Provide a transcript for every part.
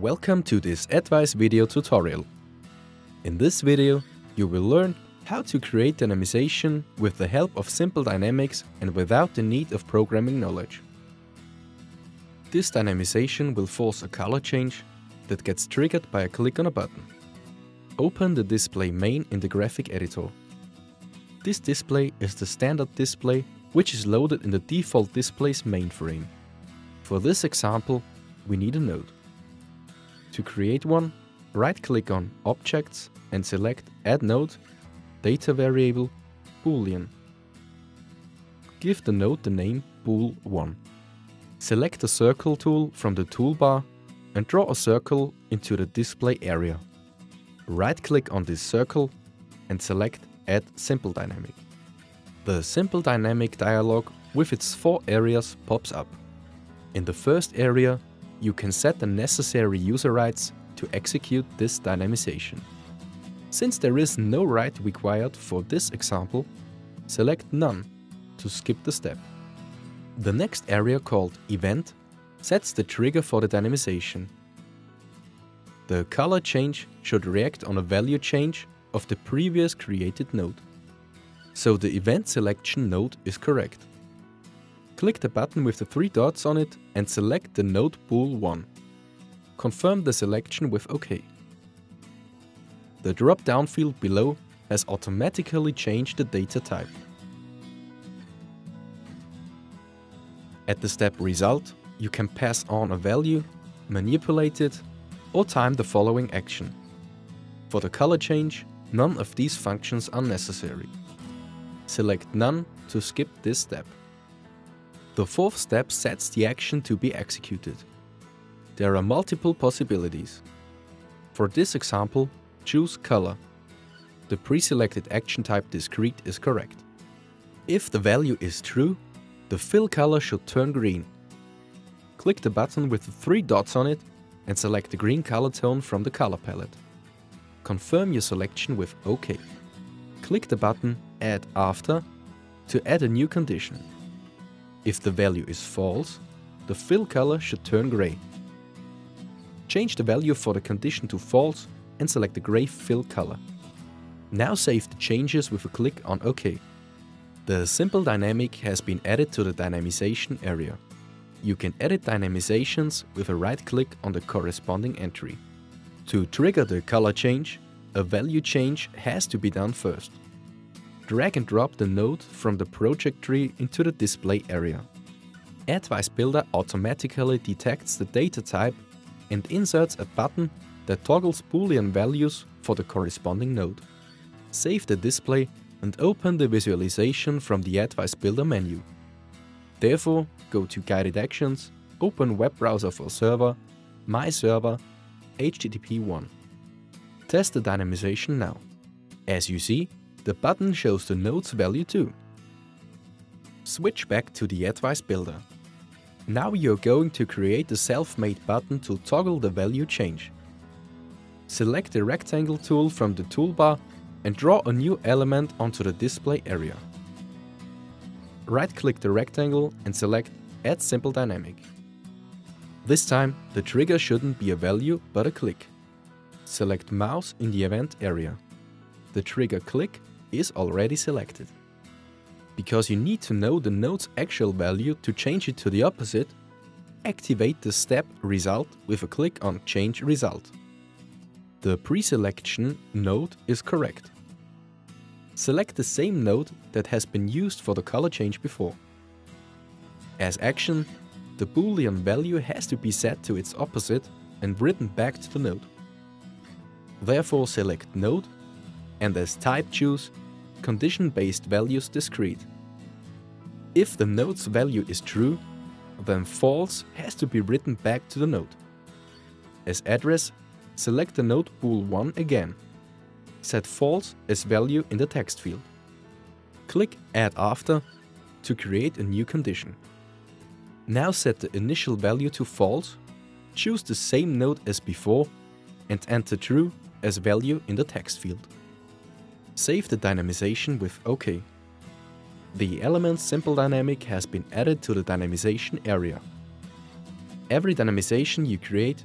Welcome to this atvise video tutorial. In this video, you will learn how to create dynamization with the help of simple dynamics and without the need of programming knowledge. This dynamization will force a color change that gets triggered by a click on a button. Open the display main in the graphic editor. This display is the standard display which is loaded in the default display's mainframe. For this example, we need a node. To create one, right-click on Objects and select Add Node, Data Variable, Boolean. Give the node the name bool1. Select the Circle tool from the toolbar and draw a circle into the display area. Right-click on this circle and select Add Simple Dynamic. The Simple Dynamic dialog with its four areas pops up. In the first area, you can set the necessary user rights to execute this dynamization. Since there is no right required for this example, select None to skip the step. The next area called Event sets the trigger for the dynamization. The color change should react on a value change of the previous created node. So the event selection node is correct. Click the button with the three dots on it and select the node bool1. Confirm the selection with OK. The drop-down field below has automatically changed the data type. At the step Result, you can pass on a value, manipulate it, or time the following action. For the color change, none of these functions are necessary. Select None to skip this step. The fourth step sets the action to be executed. There are multiple possibilities. For this example, choose Color. The pre-selected action type Discrete is correct. If the value is true, the fill color should turn green. Click the button with the three dots on it and select the green color tone from the color palette. Confirm your selection with OK. Click the button Add After to add a new condition. If the value is false, the fill color should turn gray. Change the value for the condition to false and select the gray fill color. Now save the changes with a click on OK. The simple dynamic has been added to the dynamization area. You can edit dynamizations with a right click on the corresponding entry. To trigger the color change, a value change has to be done first drag and drop the node from the project tree into the display area. atvise Builder automatically detects the data type and inserts a button that toggles boolean values for the corresponding node. Save the display and open the visualization from the atvise Builder menu. Therefore, go to Guided Actions, open Web Browser for Server, My Server, HTTP 1. Test the dynamization now. As you see, the button shows the node's value too. Switch back to the atvise Builder. Now you're going to create a self-made button to toggle the value change. Select the rectangle tool from the toolbar and draw a new element onto the display area. Right-click the rectangle and select Add Simple Dynamic. This time, the trigger shouldn't be a value, but a click. Select Mouse in the event area. The trigger click is already selected. Because you need to know the node's actual value to change it to the opposite, activate the step Result with a click on Change Result. The pre-selection node is correct. Select the same node that has been used for the color change before. As action, the boolean value has to be set to its opposite and written back to the node. Therefore select Node and as type choose condition-based values discrete. If the node's value is true, then false has to be written back to the node. As address, select the node bool1 again. Set false as value in the text field. Click Add After to create a new condition. Now set the initial value to false, choose the same node as before and enter true as value in the text field. Save the dynamization with OK. The element Simple Dynamic has been added to the dynamization area. Every dynamization you create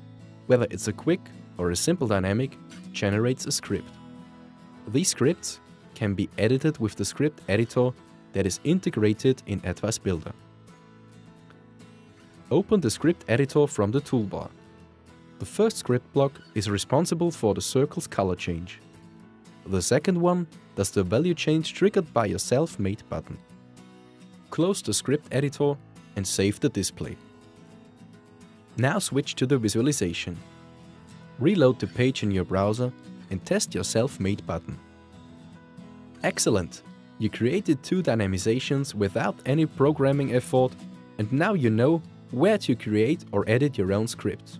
whether it's a quick or a simple dynamic, generates a script. These scripts can be edited with the script editor that is integrated in atvise Builder. Open the script editor from the toolbar. The first script block is responsible for the circle's color change. The second one does the value change triggered by your self-made button. Close the script editor and save the display. Now switch to the visualization. Reload the page in your browser and test your self-made button. Excellent! You created two dynamizations without any programming effort and now you know where to create or edit your own scripts.